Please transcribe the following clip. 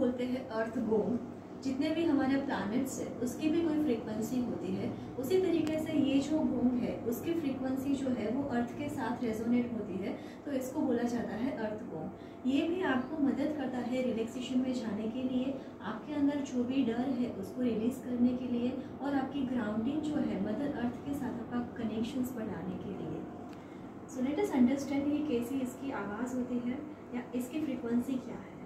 बोलते हैं अर्थ गोम। जितने भी हमारे प्लैनेट्स है, उसकी भी कोई फ्रीक्वेंसी होती है। उसी तरीके से ये जो घूम है, उसकी फ्रीक्वेंसी जो है, वो अर्थ के साथ रेजोनेट होती है। तो इसको बोला जाता है अर्थ घूम ये भी आपको मदद करता है रिलैक्सेशन में जाने के लिए। आपके अंदर जो भी डर है, उसको रिलीज़ करने के लिए और आपकी ग्राउंडिंग जो है, मदर अर्थ के साथ आपका कनेक्शंस बढ़ाने के लिए। सो लेट अस अंडरस्टैंड ये कैसी इसकी आवाज़ होती है या इसकी फ्रीक्वेंसी क्या है।